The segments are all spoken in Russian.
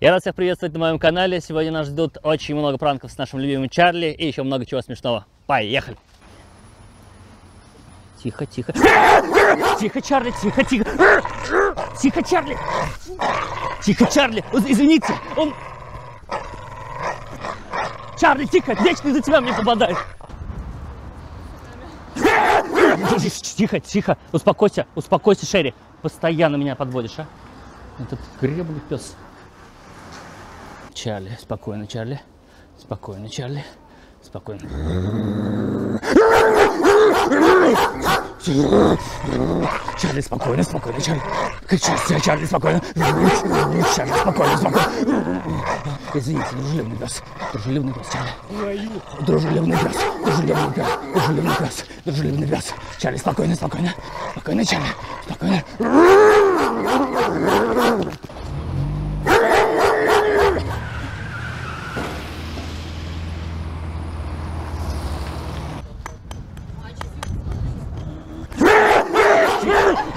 Я рад всех приветствовать на моем канале. Сегодня нас ждут очень много пранков с нашим любимым Чарли и еще много чего смешного. Поехали! Тихо, тихо. Тихо, Чарли, тихо, тихо. Тихо, Чарли. Тихо, Чарли. Извините, он... Чарли, тихо, вечно из-за тебя мне попадает. Тихо, тихо, успокойся, успокойся, Шерри. Постоянно меня подводишь, а? Этот гребаный пес. Чарли, спокойно, Чарли. Спокойно, Чарли. Спокойно. Чарли, спокойно, спокойно, Чарли. Чарли, Чарли, спокойно. Чарли, спокойно, спокойно. Извините, дружелюбный пес. Дружелюбный пес, Чарли. Дружелюбный пес. Дружелюбный пес. Дружелюбный пес. Дружелюбный пес. Чарли, спокойно, спокойно. Спокойно, Чарли. Спокойно.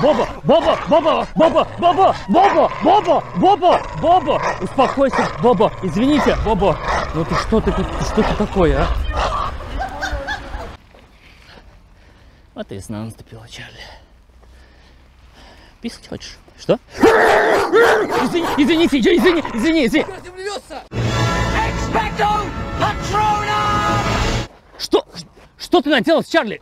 Боба, Боба, Боба, Боба, Боба, Боба, Боба, Боба, Боба, успокойся, Боба, извините, Боба, ну ты что ты, что ты такое, а? Вот и весна наступила, Чарли. Писать хочешь? Что? Извини, извините, извини, извини, извини. Что? Что ты наделал с Чарли?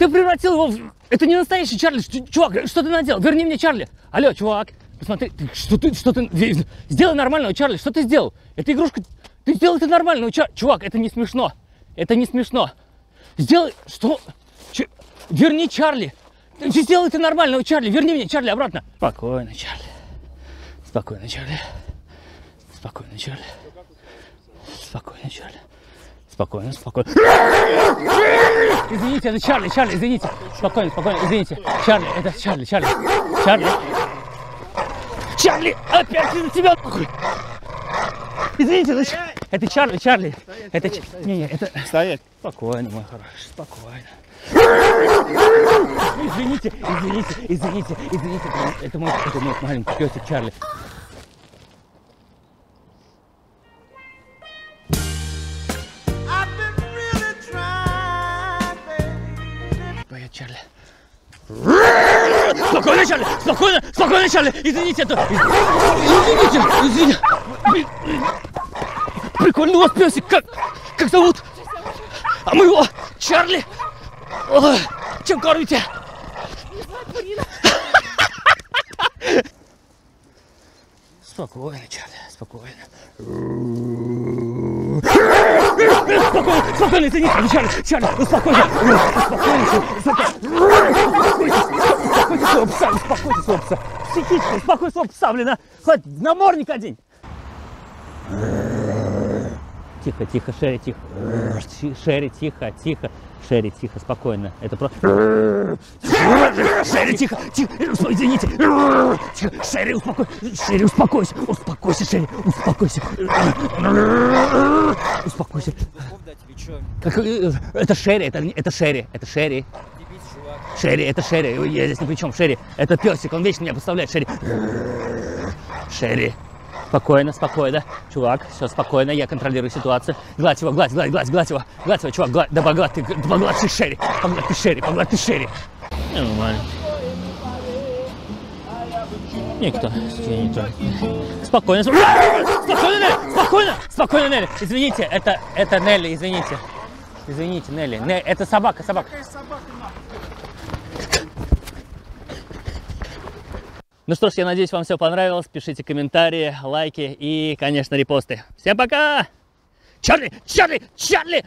Ты превратил его в... Это не настоящий Чарли. Чувак, что ты наделал? Верни мне Чарли. Алло, чувак. Посмотри, ты- что ты, что ты... Сделай нормального Чарли. Что ты сделал? Это игрушка... Ты сделал это нормального Чарли. Чувак, это не смешно. Это не смешно. Сделай... Что? Ч- Верни Чарли. Ты Сделай это нормального Чарли. Верни мне Чарли обратно. Спокойно, Чарли. Спокойно, Чарли. Спокойно, Чарли. Спокойно, Чарли. Спокойно, спокойно. Извините, это Чарли, Чарли, извините. Спокойно, спокойно, извините. Чарли, это Чарли, Чарли. Чарли. Чарли, опять из-за тебя. нахуй. Извините, это, это Чарли, Чарли. Это Ч- Не, не, это... Стоять. Спокойно, мой хороший, спокойно. Извините, извините, извините, извините. Это мой, это мой маленький песик Чарли. Чарли. Спокойно, Чарли! Спокойно! Спокойно, Чарли! Извините, это... Извините! Извините! Прикольный у вас песик! Как, как зовут? А мы его... Чарли! Ой, чем кормите? Спокойно, Чарли, спокойно. Спокойно, спокойно, извините, Чарли, Чарли, успокойся, успокойся, успокойся, своего пса, успокойся своего пса, психически, успокой своего пса, блин, а, хоть намордник одень. Тихо, тихо, Шерри, тихо. Ти- Шерри, тихо, тихо. Шерри, тихо, спокойно. Это просто... Шерри, тихо, тихо, извините. Тихо, Шерри, успокойся. Шерри, успокойся. Успокойся, Шерри, успокойся. Успокойся. Как, э, Это Шерри, это, это Шерри, это Шерри. Шерри, это Шерри, я здесь ни при чем, Шерри. Это песик, он вечно меня подставляет, Шерри. Шерри. Спокойно, спокойно. Чувак, все спокойно, я контролирую ситуацию. Гладь его, гладь, гладь, гладь, гладь его. Гладь его, чувак, гладь. Да погладь ты, да погладь ты Шерри. Погладь ты Шерри, погладь ты Шерри. Нормально. Никто тебя не тронет. Спокойно, спокойно, спокойно, Нелли, спокойно, спокойно, Нелли. Извините, это, это Нелли, извините. Извините, Нелли. Не- это собака, собака. Ну что ж, я надеюсь, вам все понравилось. Пишите комментарии, лайки и, конечно, репосты. Всем пока! Чарли! Чарли! Чарли!